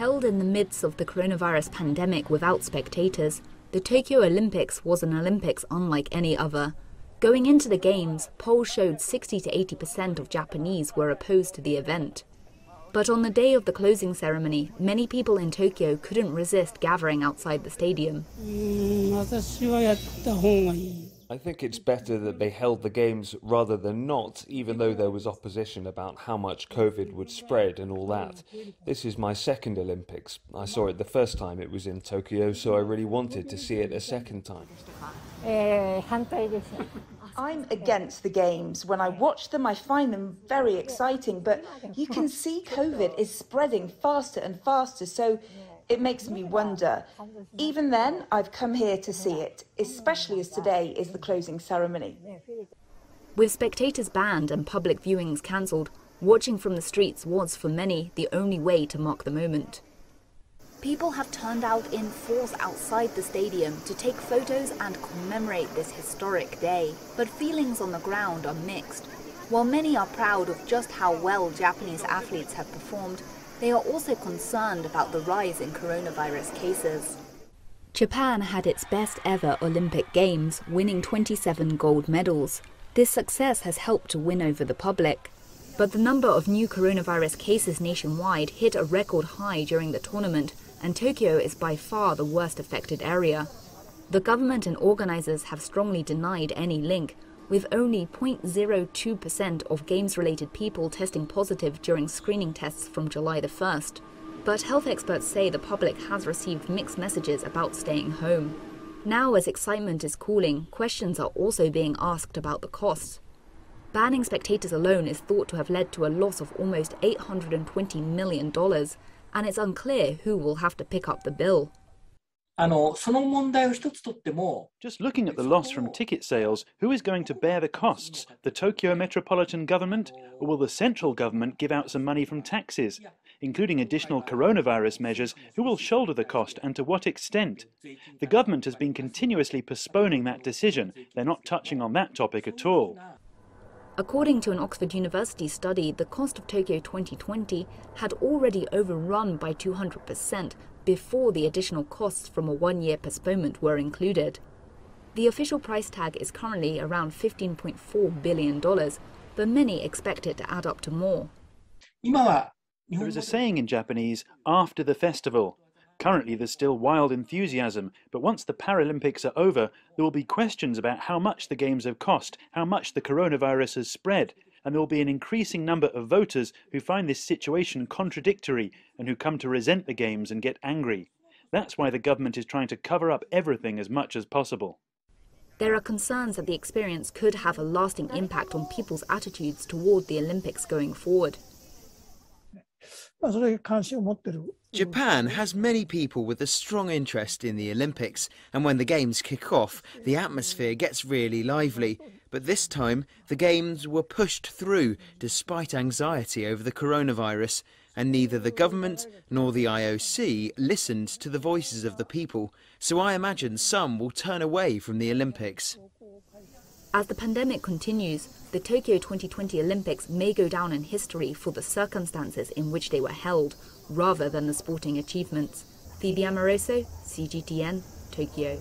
Held in the midst of the coronavirus pandemic without spectators, the Tokyo Olympics was an Olympics unlike any other. Going into the Games, polls showed 60 to 80% of Japanese were opposed to the event. But on the day of the closing ceremony, many people in Tokyo couldn't resist gathering outside the stadium. Mm, I think it's better that they held the games rather than not, even though there was opposition about how much COVID would spread and all that. This is my second Olympics. I saw it the first time it was in Tokyo, so I really wanted to see it a second time. I'm against the games. When I watch them, I find them very exciting, but you can see COVID is spreading faster and faster, so it makes me wonder. Even then, I've come here to see it, especially as today is the closing ceremony. With spectators banned and public viewings cancelled, watching from the streets was, for many, the only way to mark the moment. People have turned out in force outside the stadium to take photos and commemorate this historic day. But feelings on the ground are mixed. While many are proud of just how well Japanese athletes have performed, they are also concerned about the rise in coronavirus cases. Japan had its best ever Olympic Games, winning 27 gold medals. This success has helped to win over the public. But the number of new coronavirus cases nationwide hit a record high during the tournament, and Tokyo is by far the worst affected area. The government and organizers have strongly denied any link, with only 0.02% of games related people testing positive during screening tests from July the 1st. But health experts say the public has received mixed messages about staying home. Now, as excitement is cooling, questions are also being asked about the costs. Banning spectators alone is thought to have led to a loss of almost $820 million, and it's unclear who will have to pick up the bill. Just looking at the loss from ticket sales, who is going to bear the costs? The Tokyo Metropolitan Government? Or will the central government give out some money from taxes? Including additional coronavirus measures, who will shoulder the cost and to what extent? The government has been continuously postponing that decision. They're not touching on that topic at all. According to an Oxford University study, the cost of Tokyo 2020 had already overrun by 200% before the additional costs from a one year postponement were included. The official price tag is currently around $15.4 billion, but many expect it to add up to more. There is a saying in Japanese, after the festival. Currently, there's still wild enthusiasm, but once the Paralympics are over, there will be questions about how much the Games have cost, how much the coronavirus has spread, and there will be an increasing number of voters who find this situation contradictory and who come to resent the Games and get angry. That's why the government is trying to cover up everything as much as possible. There are concerns that the experience could have a lasting impact on people's attitudes toward the Olympics going forward. Japan has many people with a strong interest in the Olympics, and when the Games kick off, the atmosphere gets really lively. But this time, the Games were pushed through despite anxiety over the coronavirus, and neither the government nor the IOC listened to the voices of the people, so I imagine some will turn away from the Olympics. As the pandemic continues, the Tokyo 2020 Olympics may go down in history for the circumstances in which they were held, rather than the sporting achievements. Phoebe Amoroso, CGTN, Tokyo.